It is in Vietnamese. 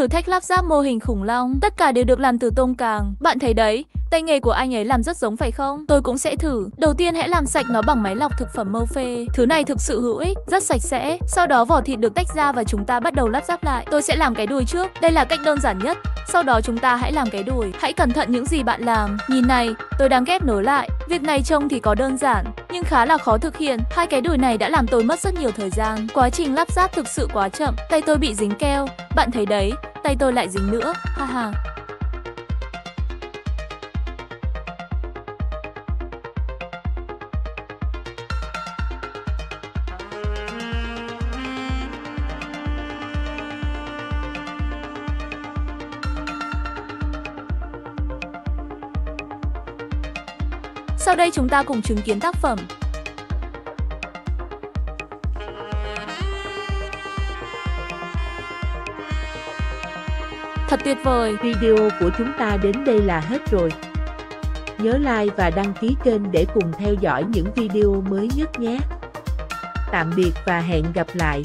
Thử thách lắp ráp mô hình khủng long, tất cả đều được làm từ tôm càng. Bạn thấy đấy, tay nghề của anh ấy làm rất giống phải không? Tôi cũng sẽ thử. Đầu tiên hãy làm sạch nó bằng máy lọc thực phẩm mâu phê. Thứ này thực sự hữu ích, rất sạch sẽ. Sau đó vỏ thịt được tách ra và chúng ta bắt đầu lắp ráp lại. Tôi sẽ làm cái đùi trước. Đây là cách đơn giản nhất. Sau đó chúng ta hãy làm cái đùi. Hãy cẩn thận những gì bạn làm. Nhìn này, tôi đang ghép nối lại. Việc này trông thì có đơn giản, nhưng khá là khó thực hiện. Hai cái đùi này đã làm tôi mất rất nhiều thời gian. Quá trình lắp ráp thực sự quá chậm. Tay tôi bị dính keo. Bạn thấy đấy, tay tôi lại dính nữa. Ha ha. Sau đây chúng ta cùng chứng kiến tác phẩm. Thật tuyệt vời! Video của chúng ta đến đây là hết rồi. Nhớ like và đăng ký kênh để cùng theo dõi những video mới nhất nhé. Tạm biệt và hẹn gặp lại.